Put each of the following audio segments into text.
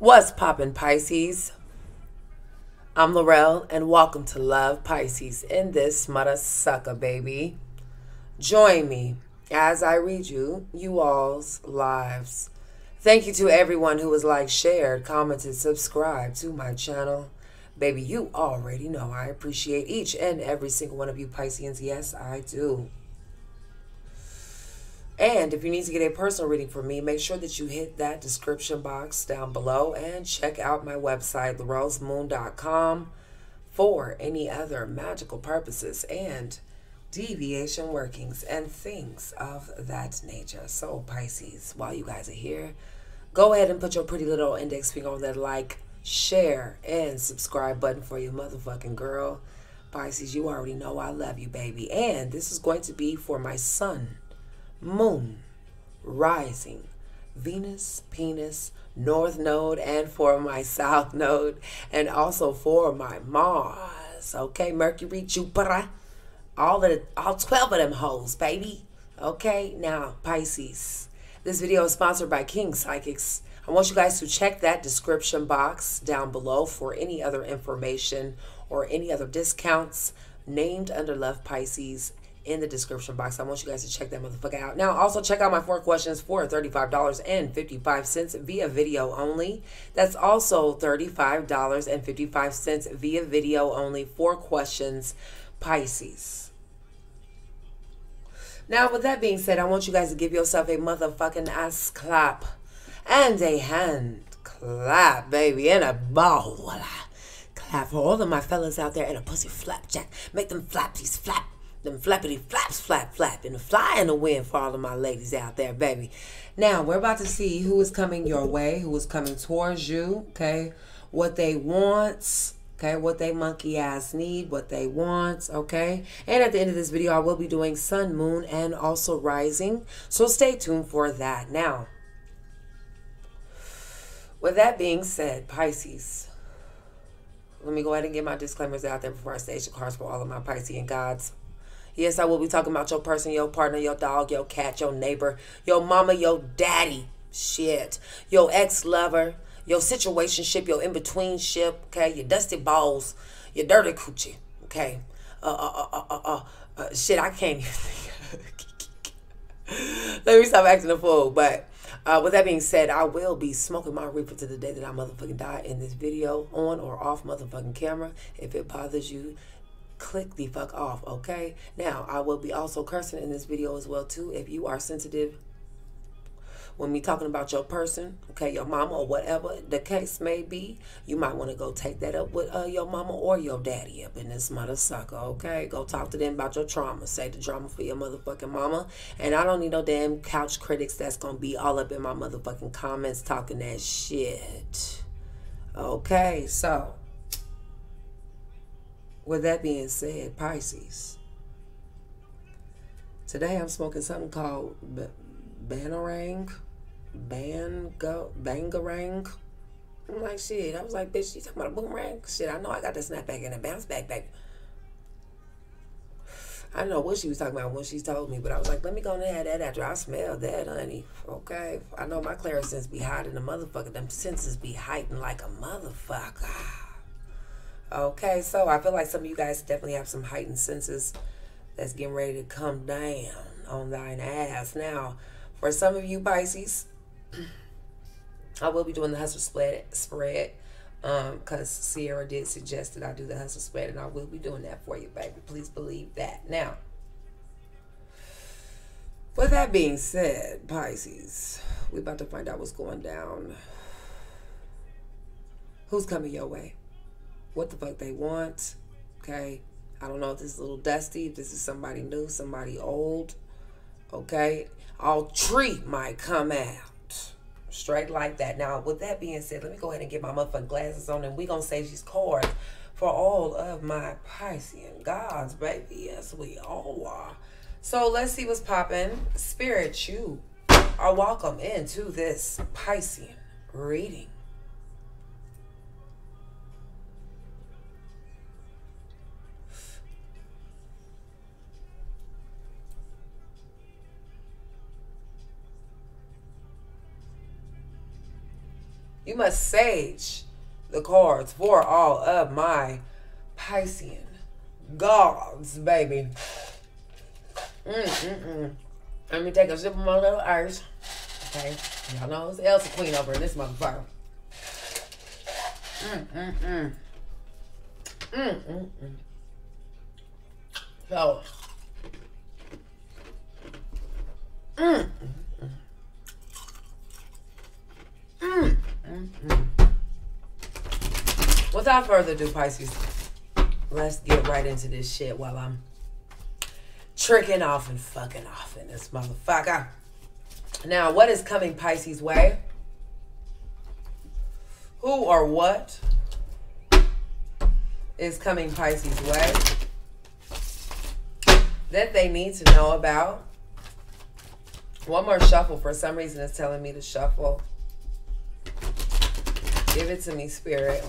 What's poppin', Pisces? I'm Laurel, and welcome to Love Pisces in this mother sucker, baby. Join me as I read you, you all's lives. Thank you to everyone who has liked, shared, commented, subscribed to my channel. Baby, you already know I appreciate each and every single one of you Pisceans. Yes, I do. And if you need to get a personal reading from me, make sure that you hit that description box down below and check out my website, laurelsmoon.com, for any other magical purposes and deviation workings and things of that nature. So, Pisces, while you guys are here, go ahead and put your pretty little index finger on that like, share, and subscribe button for your motherfucking girl. Pisces, you already know I love you, baby. And this is going to be for my son moon, rising, Venus, penis, north node, and for my south node, and also for my Mars. Okay, Mercury, Jupiter, all the, all 12 of them hoes, baby. Okay, now Pisces. This video is sponsored by Keen Psychics. I want you guys to check that description box down below for any other information or any other discounts named under Love Pisces in the description box. I want you guys to check that motherfucker out. Now, also check out my four questions for $35.55 via video only. That's also $35.55 via video only. Four questions, Pisces. Now, with that being said, I want you guys to give yourself a motherfucking ass clap and a hand clap, baby, and a ball clap for all of my fellas out there and a pussy flapjack. Make them flappies flap them flappity flaps, flap, flap, and fly in the wind for all of my ladies out there, baby. Now, we're about to see who is coming your way, who is coming towards you, okay? What they want, okay? What they monkey ass need, what they want, okay? And at the end of this video, I will be doing sun, moon, and also rising. So stay tuned for that. Now, with that being said, Pisces, let me go ahead and get my disclaimers out there before I stage the cards for all of my Piscean gods. Yes, I will be talking about your person, your partner, your dog, your cat, your neighbor, your mama, your daddy. Shit. Your ex lover, your situation situationship, your in between ship, okay? Your dusty balls, your dirty coochie, okay? Uh, uh, uh, uh, uh, uh, shit, I can't even think. Let me stop acting a fool. But uh, with that being said, I will be smoking my reefer to the day that I motherfucking die in this video, on or off motherfucking camera. If it bothers you, click the fuck off, okay? Now, I will be also cursing in this video as well, too. If you are sensitive when me talking about your person, okay, your mama or whatever the case may be, you might want to go take that up with uh, your mama or your daddy up in this mother sucker, okay? Go talk to them about your trauma. Say the drama for your motherfucking mama. And I don't need no damn couch critics that's going to be all up in my motherfucking comments talking that shit. Okay, so with that being said, Pisces. Today I'm smoking something called B- Bangarang. Bango, Bangarang. I'm like, shit. I was like, bitch, you talking about a boomerang? Shit, I know I got the snapback and a bounce back, baby. I don't know what she was talking about when she told me, but I was like, let me go and have that after I smell that, honey. Okay. I know my clairsense be hot in the motherfucker. Them senses be heightened like a motherfucker. Okay, so I feel like some of you guys definitely have some heightened senses that's getting ready to come down on thine ass. Now, for some of you Pisces, I will be doing the hustle spread spread um because Sierra did suggest that I do the hustle spread and I will be doing that for you, baby. Please believe that. Now, with that being said, Pisces, we about to find out what's going down. Who's coming your way? What the fuck they want. Okay. I don't know if this is a little dusty, if this is somebody new, somebody old. Okay. All tree might come out. Straight like that. Now, with that being said, let me go ahead and get my motherfucking glasses on and we gonna save these cards for all of my Piscean gods, baby. Yes, we all are. So let's see what's popping. Spirit, you are welcome into this Piscean reading. You must sage the cards for all of my Piscean gods, baby. Mm-mm-mm. Let me take a sip of my little ice. Okay. Y'all know it's Elsa Queen over in this motherfucker. Mm-mm-mm. Mm-mm-mm. So. Mm. Mm. Hmm. Without further ado, Pisces, let's get right into this shit while I'm tricking off and fucking off in this motherfucker. Now, what is coming Pisces' way? Who or what is coming Pisces' way that they need to know about? One more shuffle. For some reason, it's telling me to shuffle. Give it to me, Spirit.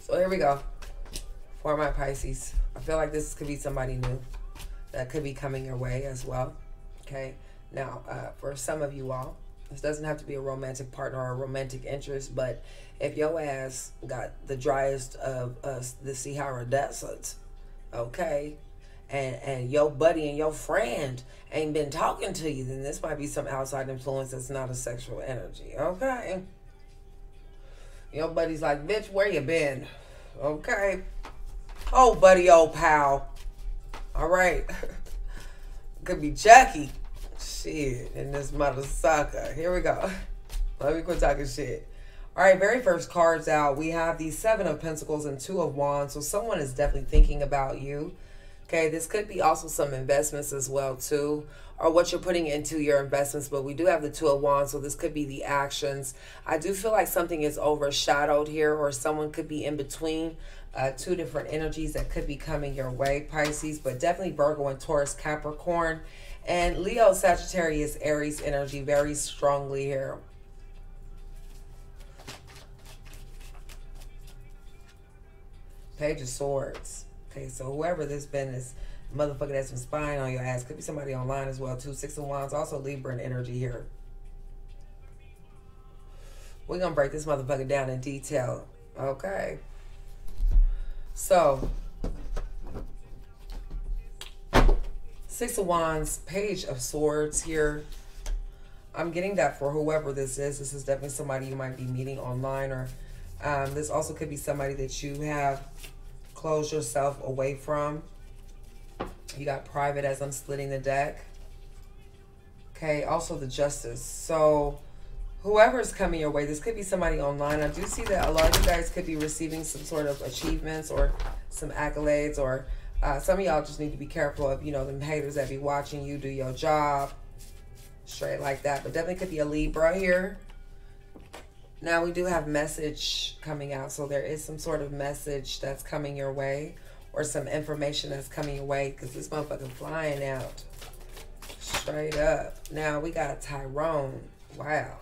So here we go. For my Pisces. I feel like this could be somebody new that could be coming your way as well. Okay. Now, uh, for some of you all, this doesn't have to be a romantic partner or a romantic interest, but if your ass got the driest of uh, the Sahara Desert, okay, and and your buddy and your friend ain't been talking to you, then this might be some outside influence that's not a sexual energy. Okay. Your buddy's like, bitch, where you been? Okay. Oh, buddy, old pal. All right. Could be Jackie. Shit, in this mother sucker. Here we go. Let me quit talking shit. All right, very first cards out. We have the Seven of Pentacles and Two of Wands. So someone is definitely thinking about you. Okay, this could be also some investments as well too, or what you're putting into your investments. But we do have the Two of Wands, so this could be the actions. I do feel like something is overshadowed here, or someone could be in between uh, two different energies that could be coming your way, Pisces. But definitely Virgo and Taurus, Capricorn, and Leo, Sagittarius, Aries energy very strongly here. Page of Swords. Okay, so whoever this been is motherfucker that's been spying on your ass. Could be somebody online as well, too. Six of Wands, also Libra energy here. We're to break this motherfucker down in detail. Okay. So, Six of Wands, Page of Swords here. I'm getting that for whoever this is. This is definitely somebody you might be meeting online or um, this also could be somebody that you have close yourself away from. You got private as I'm splitting the deck. Okay, also the justice. So whoever's coming your way, this could be somebody online. I do see that a lot of you guys could be receiving some sort of achievements or some accolades or uh, some of y'all just need to be careful of, you know, them haters that be watching you do your job straight like that. But definitely could be a Libra here. Now we do have message coming out. So there is some sort of message that's coming your way or some information that's coming your way because this motherfucker flying out. Straight up. Now we got Tyrone. Wow.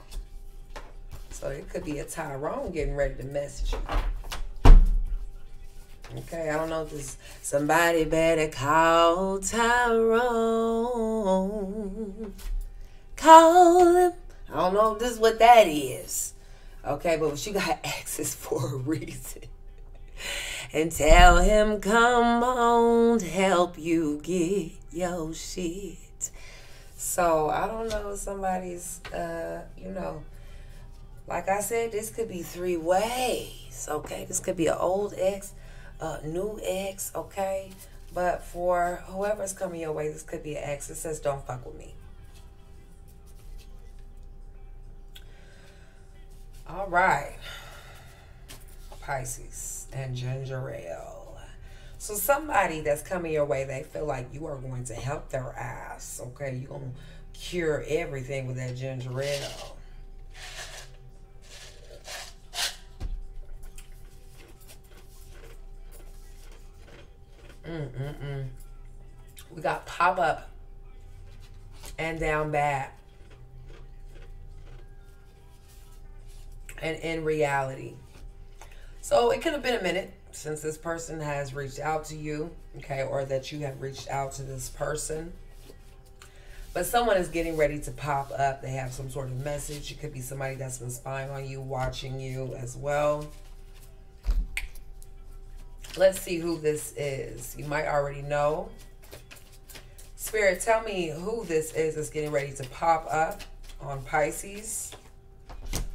So it could be a Tyrone getting ready to message you. Okay, I don't know if this somebody better call Tyrone. Call him. I don't know if this is what that is. Okay, but she got access for a reason. and tell him, come on, help you get your shit. So I don't know if somebody's, uh, you know, like I said, this could be three ways. Okay, this could be an old ex, a new ex. Okay, but for whoever's coming your way, this could be an ex. It says, don't fuck with me. All right. Pisces and ginger ale. So somebody that's coming your way, they feel like you are going to help their ass. Okay, you're going to cure everything with that ginger ale. Mm-mm-mm. We got pop up and down bad. And in reality. So it could have been a minute since this person has reached out to you, okay, or that you have reached out to this person. But someone is getting ready to pop up. They have some sort of message. It could be somebody that's been spying on you, watching you as well. Let's see who this is. You might already know. Spirit, tell me who this is that's getting ready to pop up on Pisces.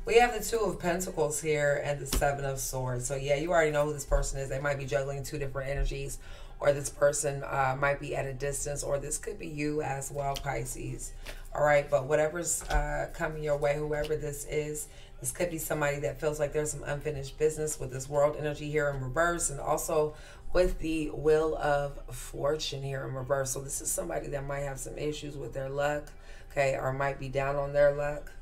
We have the Two of Pentacles here and the Seven of Swords. So yeah, you already know who this person is. They might be juggling two different energies or this person uh, might be at a distance or this could be you as well, Pisces. All right, but whatever's uh, coming your way, whoever this is, this could be somebody that feels like there's some unfinished business with this world energy here in reverse and also with the wheel of fortune here in reverse. So this is somebody that might have some issues with their luck, okay, or might be down on their luck.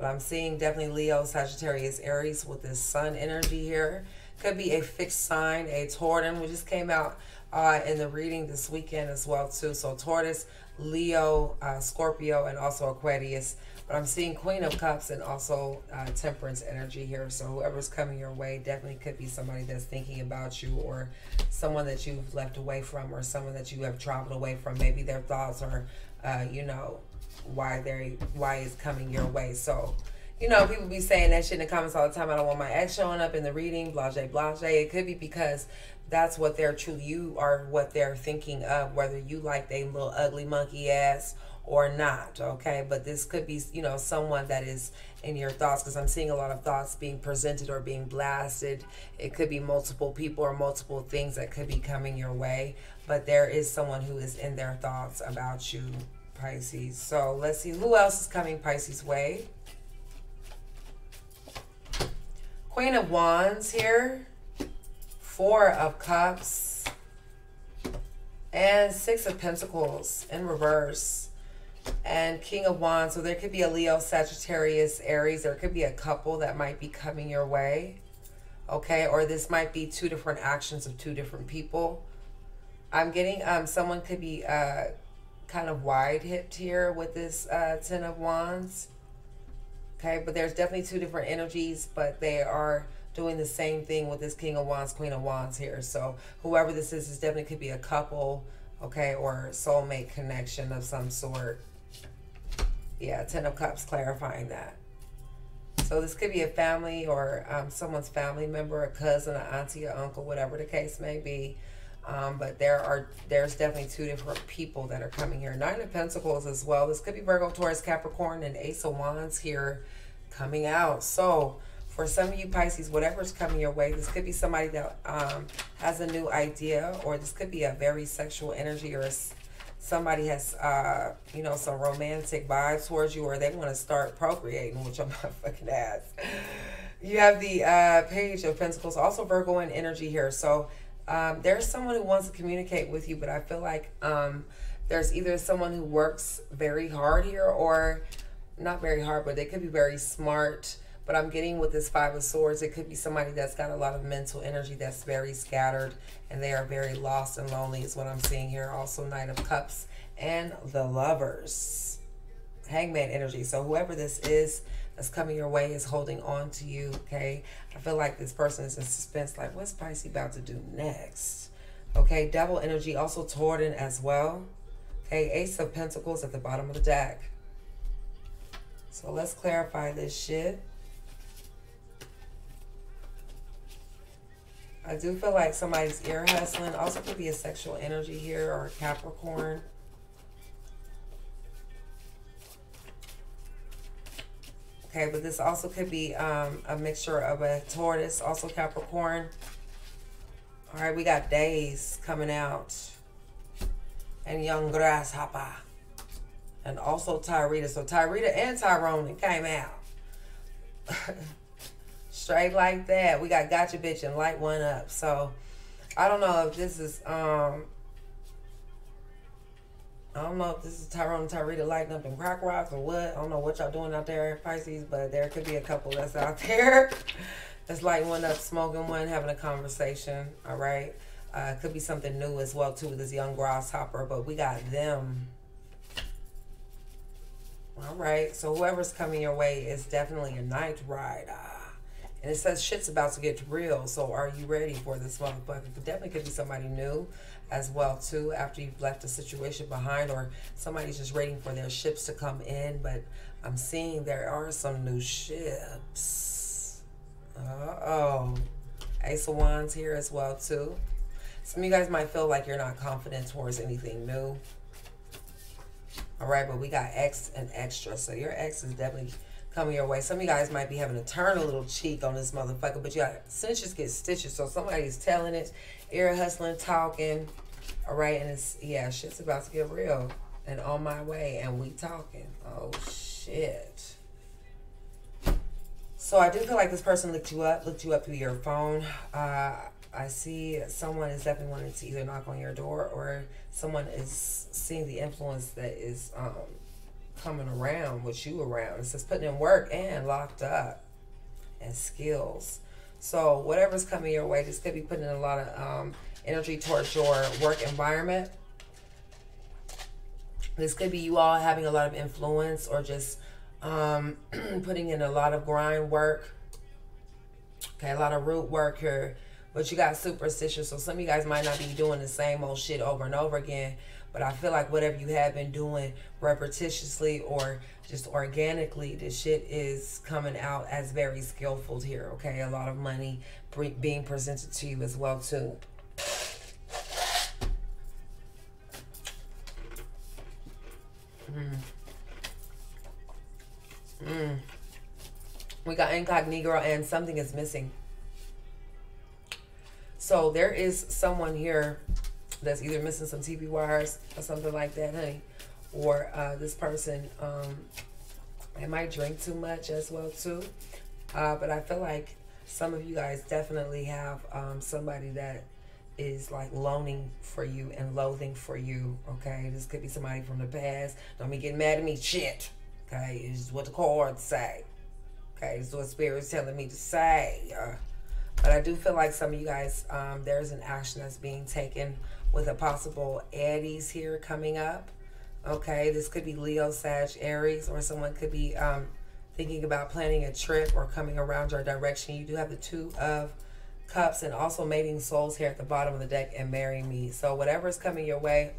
But I'm seeing definitely Leo, Sagittarius, Aries with this sun energy here. Could be a fixed sign, a Taurus, We just came out uh, in the reading this weekend as well too. So Taurus, Leo, uh, Scorpio, and also Aquarius. But I'm seeing Queen of Cups and also uh, Temperance energy here. So whoever's coming your way definitely could be somebody that's thinking about you or someone that you've left away from or someone that you have traveled away from. Maybe their thoughts are, uh, you know, why they why it's coming your way. So, you know, people be saying that shit in the comments all the time. I don't want my ex showing up in the reading, blase, blase. It could be because that's what they're true. You are what they're thinking of, whether you like they little ugly monkey ass or not. Okay, but this could be, you know, someone that is in your thoughts because I'm seeing a lot of thoughts being presented or being blasted. It could be multiple people or multiple things that could be coming your way, but there is someone who is in their thoughts about you Pisces. So let's see who else is coming Pisces way. Queen of Wands here. Four of Cups. And Six of Pentacles in reverse. And King of Wands. So there could be a Leo, Sagittarius, Aries. There could be a couple that might be coming your way. Okay. Or this might be two different actions of two different people. I'm getting um someone could be uh kind of wide hipped here with this uh, Ten of Wands. Okay, but there's definitely two different energies, but they are doing the same thing with this King of Wands, Queen of Wands here. So whoever this is, this definitely could be a couple, okay, or soulmate connection of some sort. Yeah, Ten of Cups clarifying that. So this could be a family or um, someone's family member, a cousin, an auntie, or uncle, whatever the case may be. Um, but there are there's definitely two different people that are coming here. Nine of Pentacles as well. This could be Virgo, Taurus, Capricorn, and Ace of Wands here coming out. So for some of you Pisces, whatever's coming your way, this could be somebody that um, has a new idea, or this could be a very sexual energy, or somebody has, uh, you know, some romantic vibes towards you, or they want to start procreating, which I'm not fucking ass. You have the uh, Page of Pentacles, also Virgo and energy here. So um, there's someone who wants to communicate with you, but I feel like um, there's either someone who works very hard here or not very hard, but they could be very smart. But I'm getting with this Five of Swords, it could be somebody that's got a lot of mental energy that's very scattered and they are very lost and lonely is what I'm seeing here. Also Knight of Cups and the Lovers. Hangman energy. So whoever this is, that's coming your way is holding on to you, okay? I feel like this person is in suspense, like, what's Pisces about to do next? Okay, Devil energy, also Taurus as well. Okay, Ace of Pentacles at the bottom of the deck. So let's clarify this shit. I do feel like somebody's ear hustling. Also could be a sexual energy here or Capricorn. Okay, but this also could be um, a mixture of a Taurus, also Capricorn. All right, we got days coming out. And young grasshopper. And also Tyrita. So Tyrita and Tyrone came out. Straight like that. We got Gotcha Bitch and Light One Up. So I don't know if this is um I don't know if this is Tyrone and Tyrita lighting up in crack rocks or what. I don't know what y'all doing out there, Pisces, but there could be a couple that's out there that's lighting one up, smoking one, having a conversation. All right. Uh, could be something new as well, too, with this young grasshopper, but we got them. All right. So whoever's coming your way is definitely a night rider. And it says shit's about to get real. So are you ready for this motherfucker? It definitely could be somebody new as well too after you've left a situation behind or somebody's just waiting for their ships to come in. But I'm seeing there are some new ships. Uh-oh. Ace of Wands here as well too. Some of you guys might feel like you're not confident towards anything new. All right, but we got X and extra. So your X is definitely coming your way. Some of you guys might be having to turn a little cheek on this motherfucker, but you got cinches get stitches. So somebody's telling it, ear hustling, talking. All right, and it's, yeah, shit's about to get real. And on my way, and we talking. Oh, shit. So I do feel like this person looked you up, looked you up through your phone. Uh, I see someone is definitely wanting to either knock on your door or someone is seeing the influence that is um, coming around with you around. It says putting in work and locked up and skills. So whatever's coming your way, this could be putting in a lot of um, energy towards your work environment. This could be you all having a lot of influence or just um, putting in a lot of grind work. Okay, a lot of root work here but you got superstitious. So some of you guys might not be doing the same old shit over and over again. But I feel like whatever you have been doing repetitiously or just organically, the shit is coming out as very skillful here. Okay, a lot of money being presented to you as well too. Mm. Mm. We got incognito and something is missing. So there is someone here that's either missing some TV wires or something like that, honey. Or uh, this person, um, they might drink too much as well too. Uh, but I feel like some of you guys definitely have um, somebody that is like loaning for you and loathing for you. Okay, this could be somebody from the past. Don't be getting mad at me. Shit. Okay, it's what the cards say. Okay, it's what spirit is telling me to say. Uh, but I do feel like some of you guys, um, there's an action that's being taken with a possible Aries here coming up. Okay, this could be Leo, Sag, Aries, or someone could be um, thinking about planning a trip or coming around your direction. You do have the Two of Cups and also mating souls here at the bottom of the deck and marry me. So whatever is coming your way,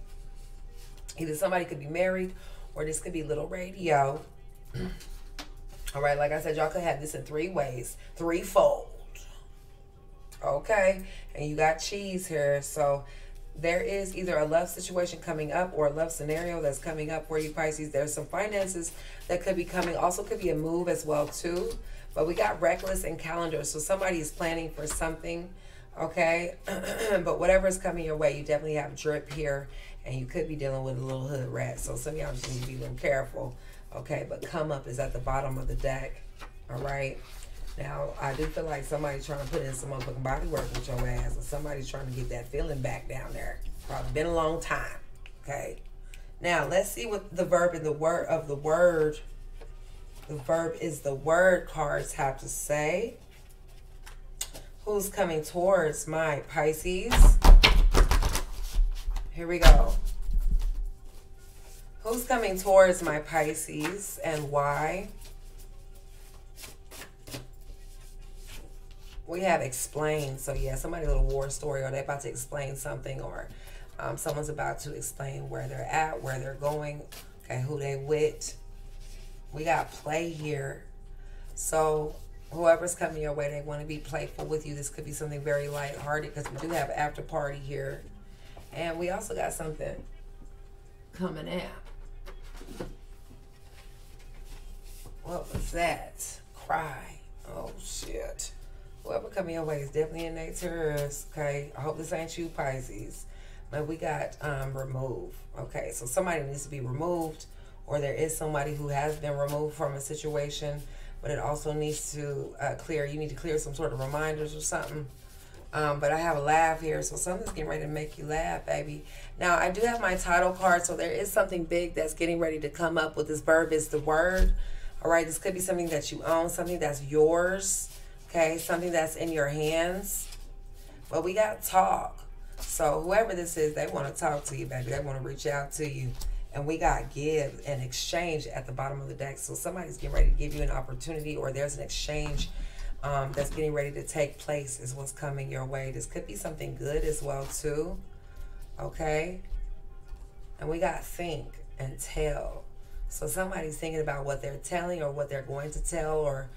either somebody could be married or this could be little radio. All right, like I said, y'all could have this in three ways, threefold. Okay. And you got cheese here. So there is either a love situation coming up or a love scenario that's coming up for you Pisces. There's some finances that could be coming. Also could be a move as well too. But we got reckless and calendar. So somebody is planning for something. Okay. but whatever is coming your way, you definitely have drip here. And you could be dealing with a little hood rat. So some of y'all just need to be a little careful. Okay. But come up is at the bottom of the deck. All right. Now, I do feel like somebody's trying to put in some motherfucking body work with your ass, or somebody's trying to get that feeling back down there. Probably been a long time. Okay. Now, let's see what the verb and the word of the word. The verb is the word cards have to say. Who's coming towards my Pisces? Here we go. Who's coming towards my Pisces and why? We have explained. So yeah, somebody a little war story, or they're about to explain something, or um, someone's about to explain where they're at, where they're going, okay, who they with. We got play here. So whoever's coming your way, they want to be playful with you. This could be something very lighthearted because we do have after party here. And we also got something coming out. What was that? Cry. Oh, shit whoever coming your way is definitely in their Taurus, okay? I hope this ain't you, Pisces. But we got um, remove, okay? So somebody needs to be removed or there is somebody who has been removed from a situation, but it also needs to uh, clear. You need to clear some sort of reminders or something. Um, but I have a laugh here, so something's getting ready to make you laugh, baby. Now, I do have my title card, so there is something big that's getting ready to come up with this verb is the word. All right, this could be something that you own, something that's yours okay? Something that's in your hands. But we got talk. So whoever this is, they want to talk to you, baby. They want to reach out to you. And we got give and exchange at the bottom of the deck. So somebody's getting ready to give you an opportunity or there's an exchange um, that's getting ready to take place is what's coming your way. This could be something good as well too. Okay. And we got think and tell. So somebody's thinking about what they're telling or what they're going to tell or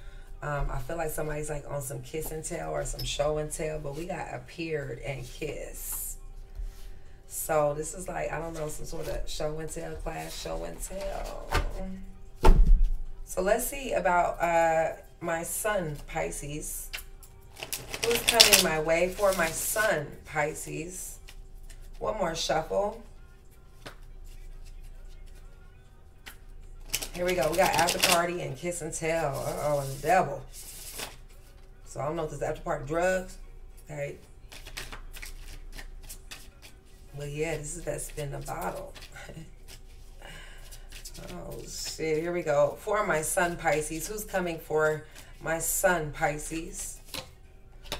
um, I feel like somebody's like on some kiss and tell or some show and tell, but we got appeared and kiss. So this is like, I don't know, some sort of show and tell class, show and tell. So let's see about uh, my son, Pisces. Who's coming my way for my son, Pisces? One more shuffle. Here we go. We got after party and kiss and tell. Uh oh, and the devil. So I don't know if this after party drugs. Okay. But yeah, this is that spin the bottle. oh, shit. Here we go. For my son Pisces. Who's coming for my son Pisces?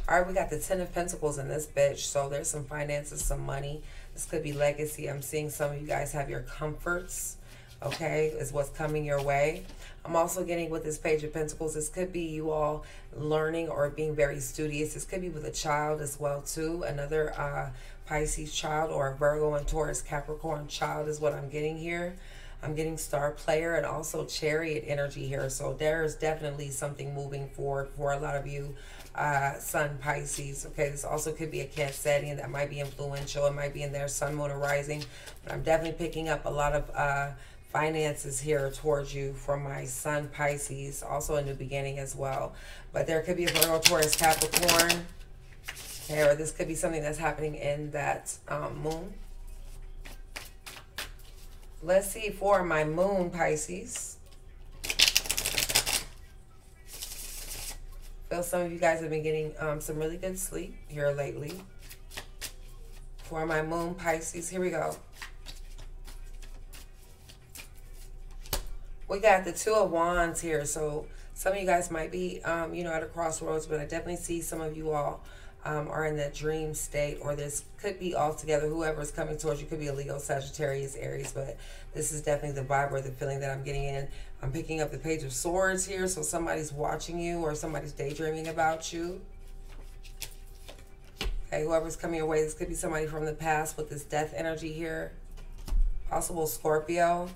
All right, we got the Ten of Pentacles in this bitch. So there's some finances, some money. This could be legacy. I'm seeing some of you guys have your comforts okay, is what's coming your way. I'm also getting with this Page of Pentacles, this could be you all learning or being very studious. This could be with a child as well, too. Another uh, Pisces child or a Virgo and Taurus Capricorn child is what I'm getting here. I'm getting star player and also chariot energy here. So there's definitely something moving forward for a lot of you uh, Sun Pisces. Okay, this also could be a Cancerian that might be influential. It might be in their Sun, Moon, Rising. But I'm definitely picking up a lot of... Uh, finances here towards you from my sun Pisces, also a new beginning as well. But there could be a Virgo, Taurus, Capricorn. Okay, or this could be something that's happening in that um, moon. Let's see for my moon Pisces. Feel some of you guys have been getting um, some really good sleep here lately. For my moon Pisces, here we go. We got the two of wands here so some of you guys might be um, you know at a crossroads but i definitely see some of you all um, are in that dream state or this could be all together. Whoever's coming towards you could be a leo sagittarius aries but this is definitely the vibe or the feeling that i'm getting in. I'm picking up the page of swords here so somebody's watching you or somebody's daydreaming about you. Okay whoever's coming your way this could be somebody from the past with this death energy here. Possible scorpio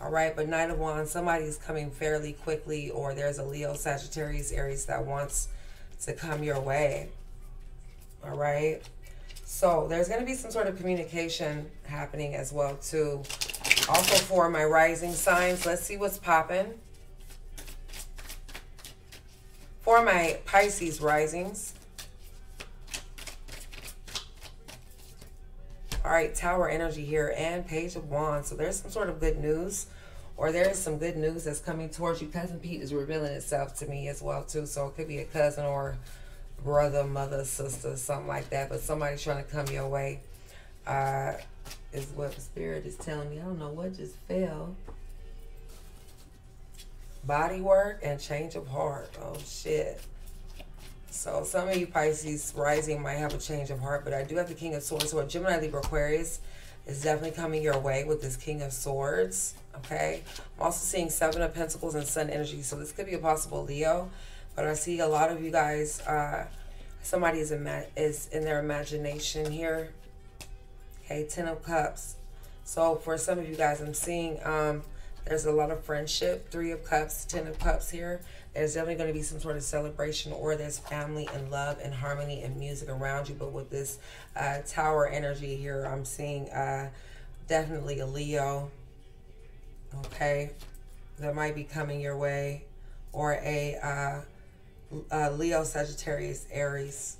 all right, but Knight of Wands, somebody's coming fairly quickly or there's a Leo, Sagittarius, Aries that wants to come your way. All right. So there's going to be some sort of communication happening as well too. Also for my rising signs, let's see what's popping. For my Pisces risings. All right, Tower energy here and Page of Wands. So there's some sort of good news or there is some good news that's coming towards you. Cousin Pete is revealing itself to me as well too. So it could be a cousin or brother, mother, sister, something like that. But somebody's trying to come your way. Uh, is what the spirit is telling me. I don't know what just fell. Body work and change of heart. Oh shit. So some of you Pisces rising might have a change of heart, but I do have the King of Swords. So a Gemini, Libra, Aquarius is definitely coming your way with this King of Swords. Okay. I'm also seeing Seven of Pentacles and Sun energy. So this could be a possible Leo. But I see a lot of you guys, uh, somebody is, is in their imagination here. Okay. Ten of Cups. So for some of you guys, I'm seeing um, there's a lot of friendship. Three of Cups, Ten of Cups here. There's definitely going to be some sort of celebration or there's family and love and harmony and music around you. But with this uh, tower energy here, I'm seeing uh, definitely a Leo. Okay. That might be coming your way. Or a, uh, a Leo, Sagittarius, Aries.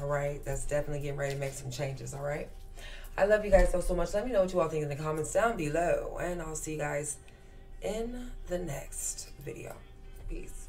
All right. That's definitely getting ready to make some changes. All right. I love you guys so, so much. Let me know what you all think in the comments down below. And I'll see you guys in the next video. Peace.